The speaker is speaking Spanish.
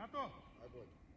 Renato. Ahí.